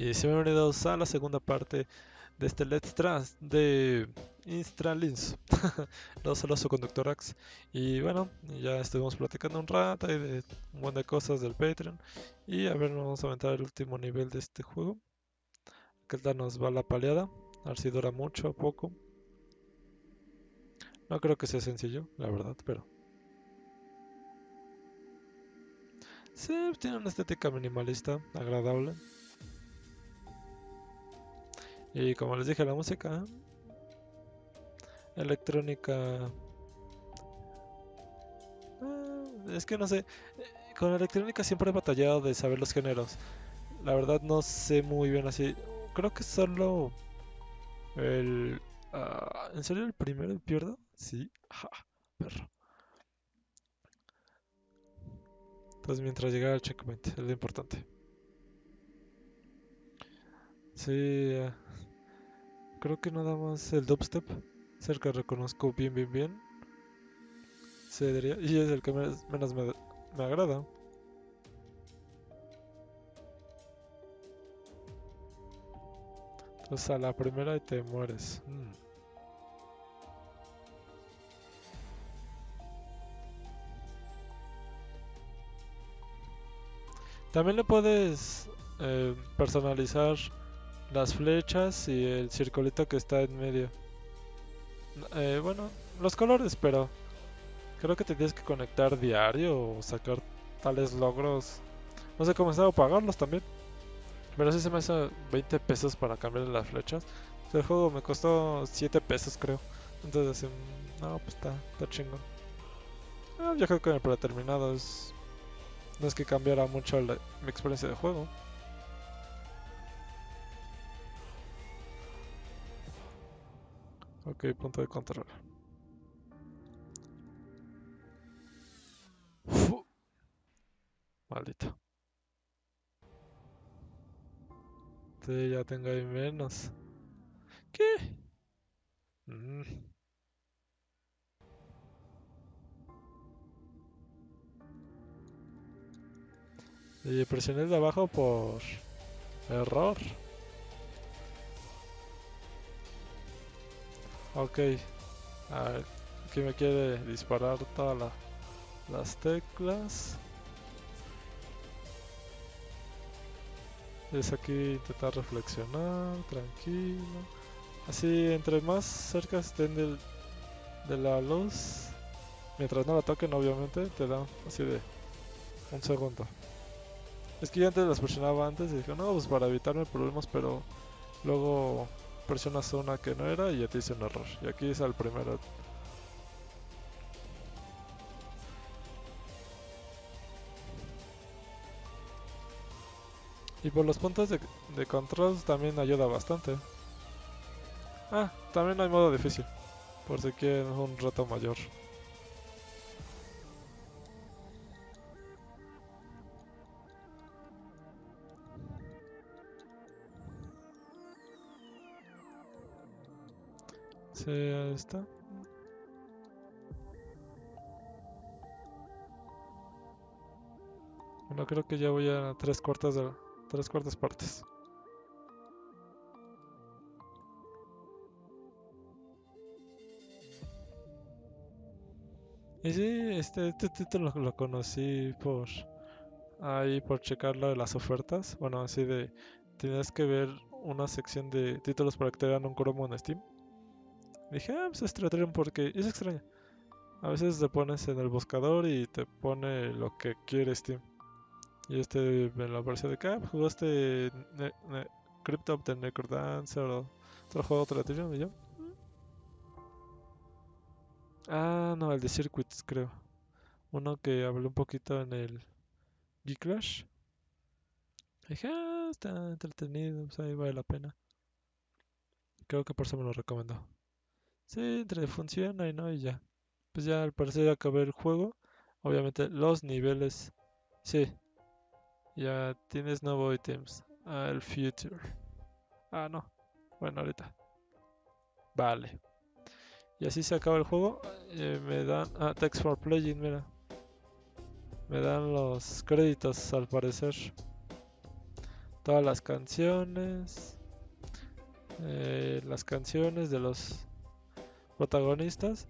Y bienvenidos a la segunda parte de este Let's Trans de Instralins, no solo su conductor. Y bueno, ya estuvimos platicando un rato y de un montón de cosas del Patreon. Y a ver, vamos a aventar el último nivel de este juego. ¿Qué tal nos va la paleada? A ver si dura mucho o poco. No creo que sea sencillo, la verdad, pero Sí, tiene una estética minimalista, agradable. Y como les dije, la música electrónica... ah, es que no sé, con electrónica siempre he batallado de saber los géneros. La verdad no sé muy bien así. Creo que solo el... ah, ¿En serio el primero pierdo? Sí. Ja, perro. Entonces mientras llegara al checkpoint, es lo importante. Sí, eh, creo que nada más el dubstep que reconozco bien, bien, bien. Sí, diría, y es el que menos, menos me, me agrada. Entonces a la primera y te mueres. Mm. También le puedes eh, personalizar las flechas y el circulito que está en medio. Eh, bueno, los colores, pero creo que tienes que conectar diario o sacar tales logros. No sé cómo está o pagarlos también. Pero sí se me hace 20 pesos para cambiar las flechas. El juego me costó 7 pesos creo. Entonces, no, pues está, está chingón. Ah, yo creo que en el predeterminado es no es que cambiara mucho la- mi experiencia de juego. Ok, punto de control. Maldito. Sí, ya tengo ahí menos. ¿Qué? Mm. Y presioné de abajo por error. Ok. Aquí me quiere disparar todas la- las teclas. Es aquí intentar reflexionar, tranquilo. Así, entre más cerca estén del, de la luz, mientras no la toquen, obviamente, te da así de un segundo. Es que yo antes las presionaba antes y dije, no, pues para evitarme problemas, pero luego presionas una que no era y ya te dice un error. Y aquí es al primero. Y por los puntos de, de control también ayuda bastante. Ah, también hay modo difícil. Por si quieren un reto mayor. Está. Bueno, creo que ya voy a tres cuartas de tres cuartas partes. Y sí, este, este título lo conocí por ahí por checar lo de las ofertas. Bueno, así de tienes que ver una sección de títulos para que te dan un cromo en Steam. Dije, ah, pues Ethereum porque es extraño. A veces te pones en el buscador y te pone lo que quiere Steam. Y este me lo apareció de que ah, jugaste ne ne Crypt of o otro juego Ethereum y yo. "Mm". Ah, no, el de Circuits creo. Uno que hablé un poquito en el Geeklash. Dije, ah, está entretenido, pues ahí vale la pena. Creo que por eso me lo recomendó. Sí, entre funciona y no, y ya. Pues ya al parecer acabé el juego. Obviamente los niveles. Sí. Ya tienes nuevo ítems. El future. Ah, no. Bueno, ahorita. Vale. Y así se acaba el juego. Eh, me dan. Ah, Text for Playing, mira. Me dan los créditos al parecer. todas las canciones, eh, las canciones de los protagonistas,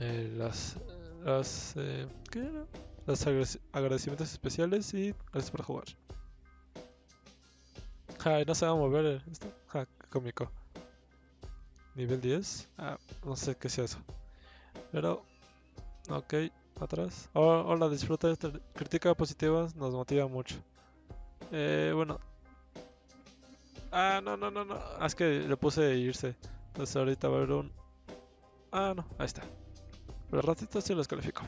eh, las, las, eh, ¿qué era? Los agradec- agradecimientos especiales y gracias por jugar. Ay, no se va a mover eh, esto. Ja, qué cómico. Nivel 10. Ah, no sé qué sea eso. Pero, ok, atrás. Oh, hola, disfruta de esta crítica positiva, nos motiva mucho. Eh, bueno. Ah, no, no, no, no. Ah, es que le puse irse. Entonces ahorita va a haber un... Ah, no, ahí está. Pero ratito sí los califico.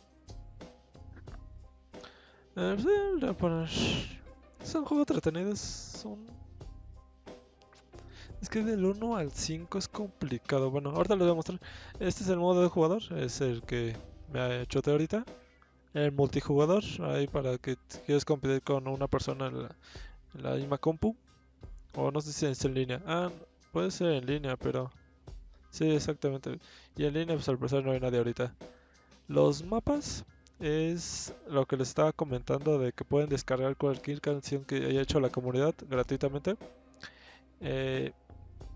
Voy a. Son juegos entretenidos. Son... Es que del 1 al 5 es complicado. Bueno, ahorita les voy a mostrar. Este es el modo de jugador. Es el que me ha hecho ahorita. El multijugador. Ahí para que quieres competir con una persona en la, en la misma compu. O no sé si es en línea. Ah, puede ser en línea, pero... Sí, exactamente. Y en línea, pues al parecer no hay nadie ahorita. Los mapas es lo que les estaba comentando de que pueden descargar cualquier canción que haya hecho la comunidad gratuitamente. Eh,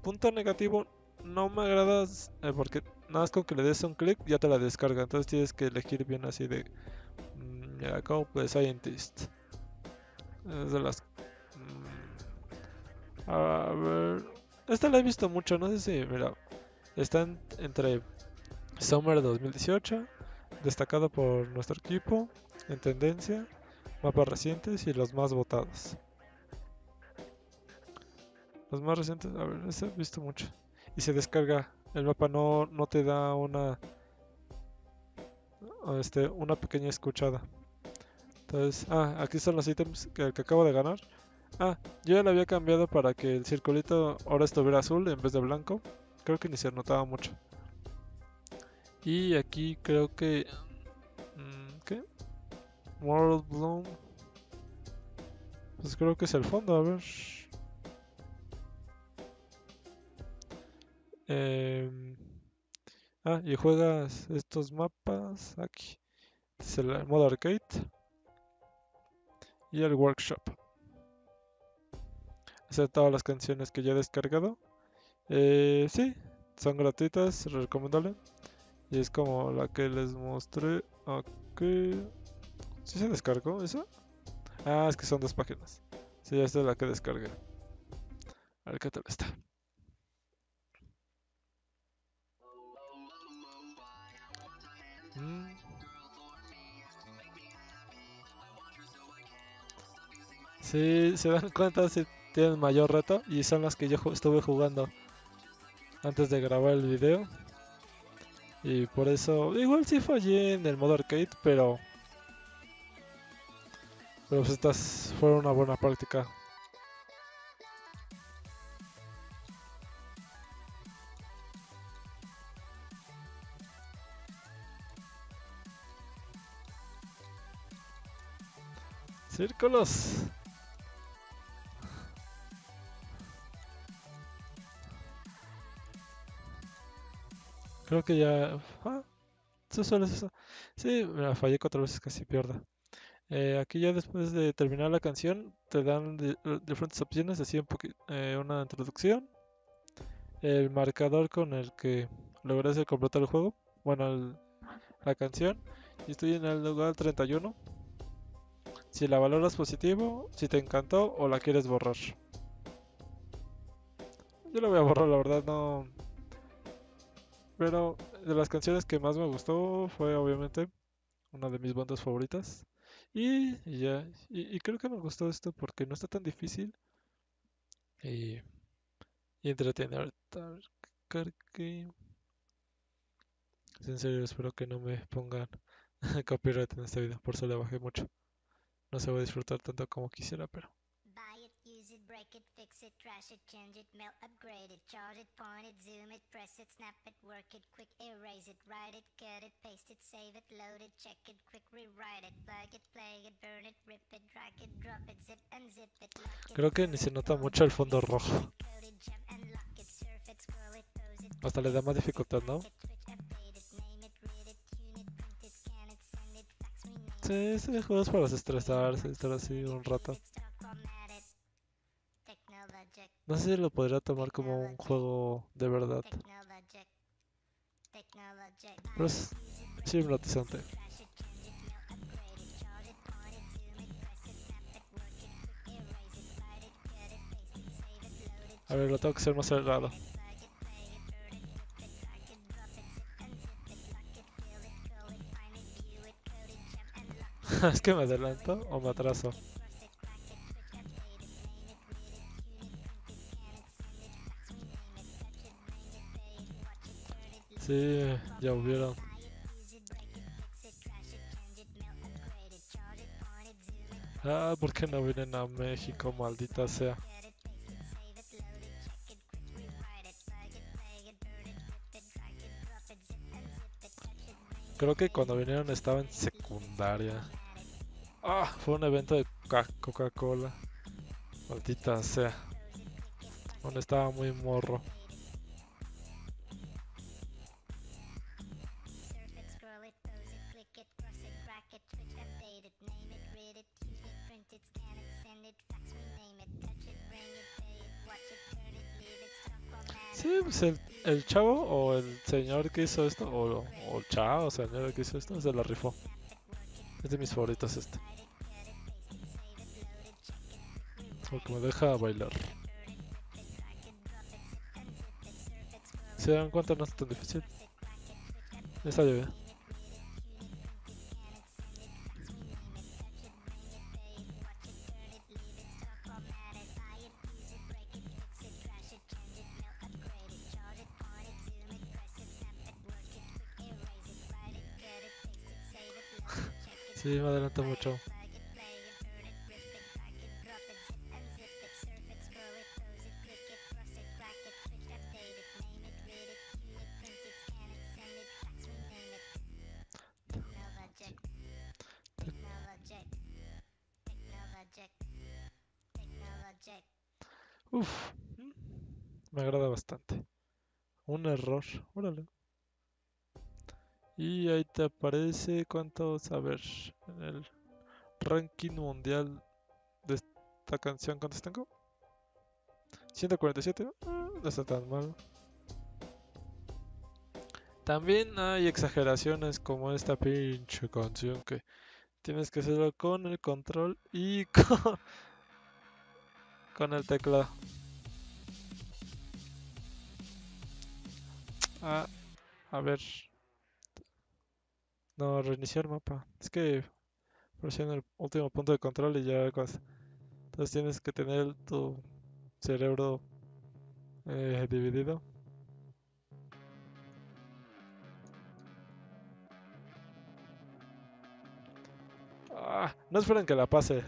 punto negativo, no me agrada eh, porque nada más con que le des un clic ya te la descarga. Entonces tienes que elegir bien así de... mm, Mira, como Scientist. Es de las... a ver... Esta la he visto mucho, no sé si... Mira, están entre Summer 2018, destacado por nuestro equipo, en tendencia, mapas recientes y los más votados. Los más recientes, a ver, ese he visto mucho. Y se descarga, el mapa no, no te da una este, una pequeña escuchada. Entonces, ah, aquí son los ítems que acabo de ganar. Ah, yo ya lo había cambiado para que el circulito ahora estuviera azul en vez de blanco. Creo que ni se notaba mucho. Y aquí creo que... mm, ¿Qué? World Bloom. Pues creo que es el fondo, a ver. Em, ah, y juegas estos mapas aquí. Es el modo arcade y el workshop. Son todas las canciones que ya he descargado. Eh, sí, son gratuitas, recomendable. Y es como la que les mostré aquí. ¿Sí se descargó esa? Ah, es que son dos páginas. Sí, esta es la que descargué. A ver qué tal está. Mm. Sí, se dan cuenta si tienen mayor reto y son las que yo estuve jugando antes de grabar el video. Y por eso, igual sí fallé en el modo arcade, pero... Pero pues estas fueron una buena práctica. Círculos. Creo que ya... Ah, eso solo es eso. Sí, me fallé cuatro veces, casi pierdo. Eh, aquí ya después de terminar la canción te dan eh, diferentes opciones, así un eh, una introducción, el marcador con el que lograste completar el juego, bueno, el- la canción, y estoy en el lugar 31. Si la valoras positivo, si te encantó o la quieres borrar. Yo la voy a borrar, la verdad, no. Pero de las canciones que más me gustó fue obviamente una de mis bandas favoritas. Y, y ya, y, y creo que me gustó esto porque no está tan difícil y, y ver, creo que... En serio, espero que no me pongan copyright en este video, por eso le bajé mucho. No se va a disfrutar tanto como quisiera, pero... Buy it, use it, break it, fix it, trash it, change it, upgrade it, charge it, point it, zoom it, press it, snap it, work it, quick erase it, write it, cut it, paste it, save it, load it, check it, quick rewrite it, plug it, play it, burn it, rip it, drag it, drop it, zip and zip it, lock it, Creo que ni se nota mucho el fondo rojo. Hasta le da más dificultad, ¿no? Sí, ese juego es para desestresarse, estar así un rato. No sé si lo podría tomar como un juego de verdad, pero es sí hipnotizante. Crash it, change it, mail, upgrade it, charge it, point it, zoom it, press it, it, crack it, drop it, zip unzip it, touch it, bring it, Creo que cuando vinieron estaba en secundaria. Ah, fue un evento de Coca- Coca-Cola. Maldita sea. Donde estaba muy morro. Sí, pues el, el chavo o el señor que hizo esto, o, o el chavo o señora que hizo esto, se la rifó. Es de mis favoritos este. Porque me deja bailar. ¿Se dan cuenta? No es tan difícil. Ya está Sí, me adelanto mucho. Uf, me agrada bastante. Un error, órale. Te aparece cuántos, a ver, en el ranking mundial de esta canción, ¿cuántos tengo? 147, ah, no está tan mal. También hay exageraciones como esta pinche canción que tienes que hacerlo con el control y con, con el teclado. Ah, a ver. No, reiniciar mapa. Es que presiona el último punto de control y ya cosa. Entonces tienes que tener tu cerebro eh, dividido. Ah, no esperen que la pase.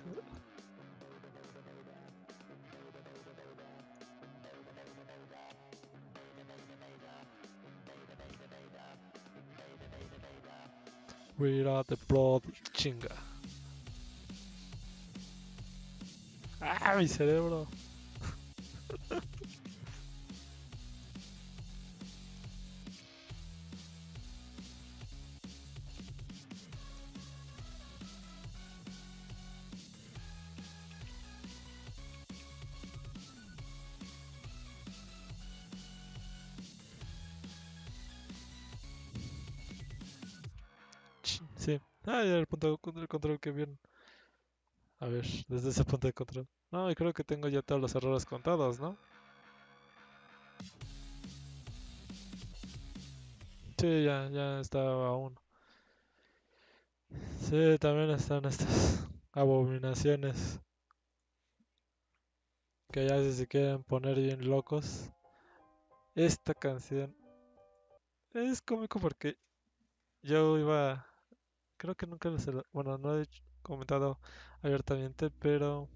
We are the blood chinga. Ah, mi cerebro. Bien. A ver, desde ese punto de control. No, y creo que tengo ya todos los errores contados, ¿no? Sí, ya, ya estaba uno. Sí, también están estas abominaciones. Que ya si se quieren poner bien locos. Esta canción es cómico porque yo iba. Creo que nunca les he- Bueno, no he comentado abiertamente, pero.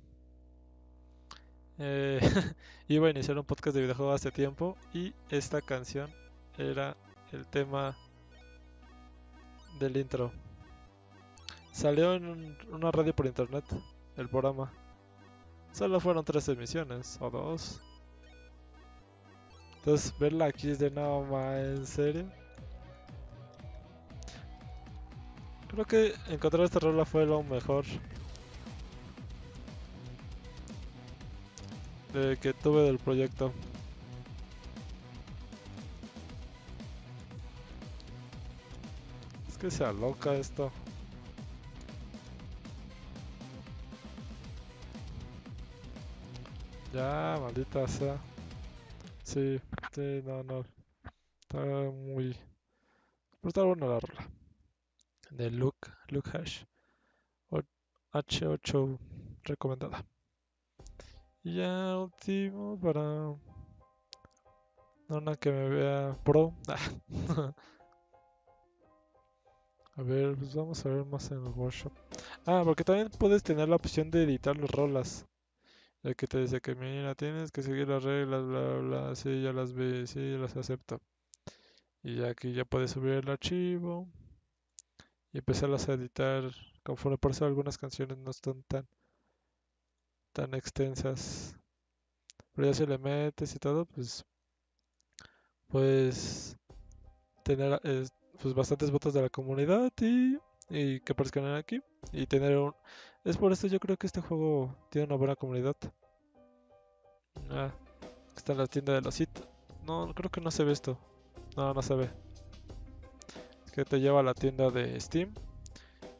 eh, iba a iniciar un podcast de videojuegos hace tiempo y esta canción era el tema del intro. Salió en un- una radio por internet, el programa. Solo fueron tres emisiones, o dos. Entonces, verla aquí es de no, ma, ¿en serio? Creo que encontrar esta rola fue lo mejor de que tuve del proyecto. Es que se aloca esto. Ya, maldita sea. Sí, sí, no, no. Está muy... Pero está buena la rola. De Luke, Luke Hash. O- H8 recomendada. Y ya último para... Una que me vea pro. A ver, pues vamos a ver más en el workshop. Ah, porque también puedes tener la opción de editar las rolas. El que te dice que mira, tienes que seguir las reglas, bla, bla, bla. Sí, ya las vi, sí, ya las acepto. Y ya aquí ya puedes subir el archivo y empezarlas a editar conforme por eso algunas canciones no están tan tan extensas. Pero ya si le metes y todo, pues puedes tener eh, pues bastantes votos de la comunidad y, y que aparezcan aquí y tener un es por esto yo creo que este juego tiene una buena comunidad. Ah, está en la tienda de los sit. No, creo que no se ve esto. No, no se ve. Que te lleva a la tienda de Steam.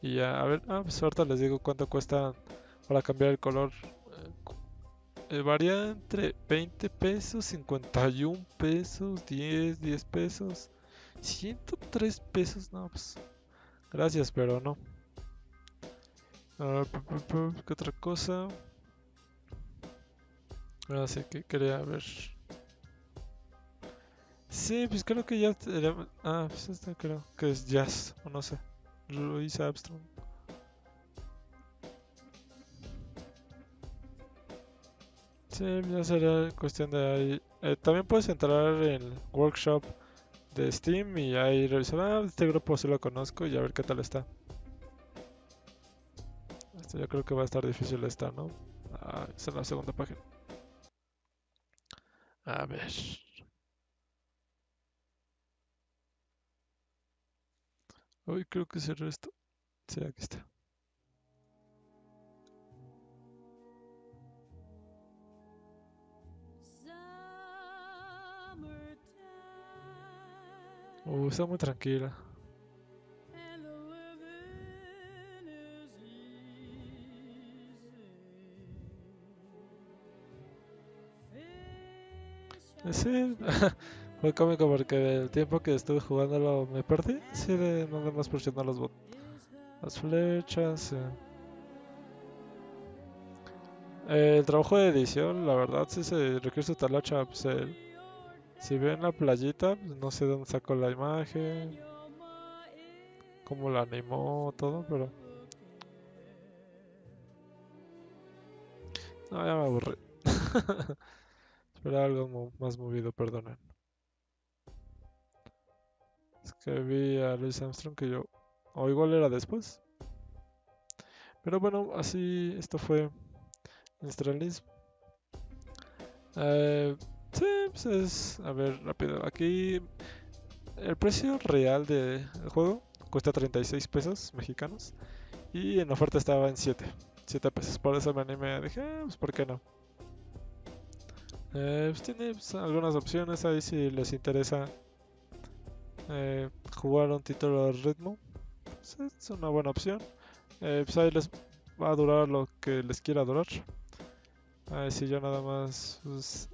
Y ya, a ver, ah, pues ahorita les digo cuánto cuesta para cambiar el color. Eh, eh, varía entre 20 pesos, 51 pesos, 10, 10 pesos, 103 pesos. No, pues gracias, pero no. A ver, ¿qué otra cosa? Ahora sí que quería ver. Sí, pues creo que ya. era- Ah, pues esta creo que es Jazz, o no sé. Luis Armstrong. Sí, ya será cuestión de ahí. Eh, también puedes entrar en el workshop de Steam y ahí revisar. Ah, este grupo sí lo conozco y a ver qué tal está. Esto yo creo que va a estar difícil esta, ¿no? Ah, es la segunda página. A ver. Uy, creo que cerré esto. Sí, aquí está. Está muy tranquila. Fue cómico porque el tiempo que estuve jugándolo me perdí. Sí, de nada más presionar los bot las flechas. eh. El trabajo de edición, la verdad, sí se requiere su talacha. Pues, si ven la playita, pues, no sé dónde sacó la imagen, cómo la animó, todo, pero. No, ya me aburrí. Esperaba algo más movido, perdonen. Es que vi a Louis Armstrong que yo. O igual era después. Pero bueno, así esto fue Stralis. Eh, sí, pues es. A ver, rápido. Aquí el precio real del juego cuesta 36 pesos mexicanos. Y en oferta estaba en 7. 7 pesos. Por eso me animé. Dije, "Ah, pues ¿por qué no? Eh, pues tiene pues, algunas opciones ahí si les interesa eh, jugar un título de ritmo. Pues, es una buena opción. Eh, pues ahí les va a durar lo que les quiera durar. Ahí sí, yo nada más. Pues,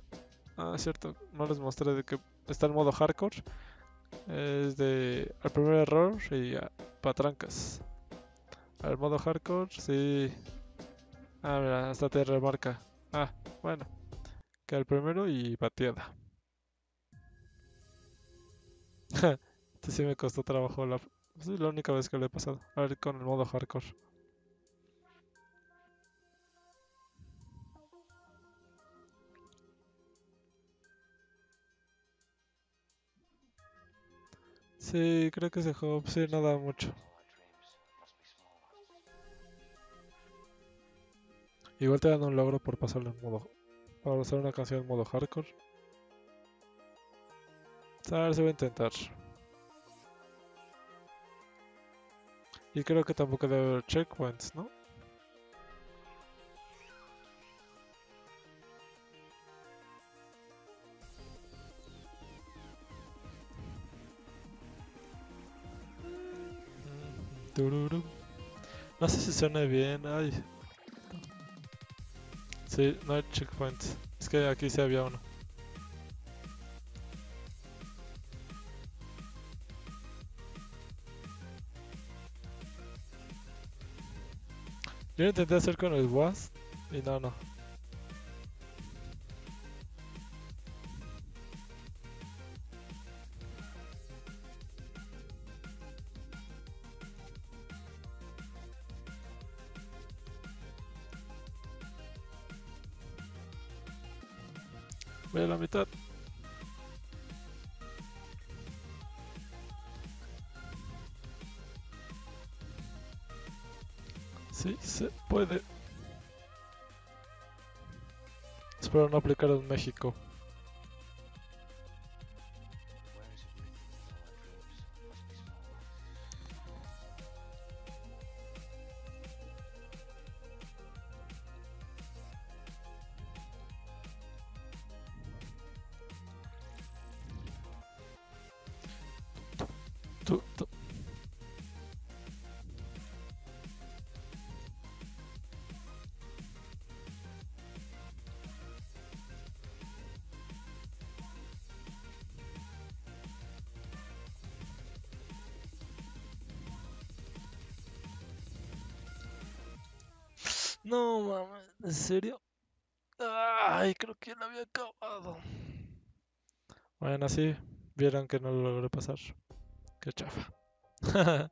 ah, cierto, no les mostré de que está el modo hardcore. Es de al primer error y a patrancas. Al modo hardcore, sí. Ah, mira, hasta te remarca. Ah, bueno. Que al primero y bateada. Este sí me costó trabajo. La, es la única vez que lo he pasado. A ver con el modo hardcore. Sí, creo que ese juego sí no da mucho. Igual te dan un logro por pasarlo en modo. Para hacer una canción en modo hardcore. A ver si voy a intentar. Y creo que tampoco debe haber checkpoints, ¿no? Mm. No sé si suena bien. Ay. Sí, no hay checkpoints. Es que aquí sí había uno. Yo lo intenté hacer con el WAS y no, no. Voy a la mitad. Espero no aplicar en México. No mames, ¿en serio? Ay, creo que lo había acabado. Bueno, así vieron que no lo logré pasar. Qué chafa.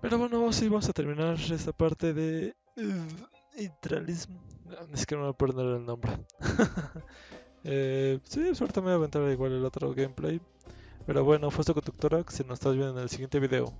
Pero bueno, sí, vamos a terminar esta parte de uh, Intralism. No, Es que no me acuerdo el nombre. eh, sí, suerte me voy a aventar igual el otro gameplay. Pero bueno, fue esto con Tuctorax y nos estás viendo en el siguiente video.